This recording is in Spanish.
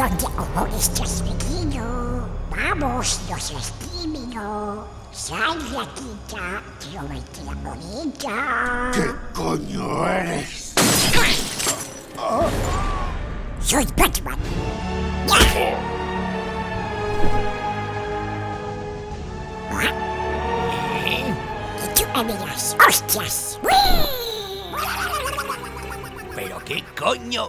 ¿Dónde oh, estás, pequeño? Vamos, no seas tímido. Sal, ratita, te la bonita. ¿Qué coño eres? Soy Batman. ¿Ah? Y tú me miras, hostias. ¿Pero qué coño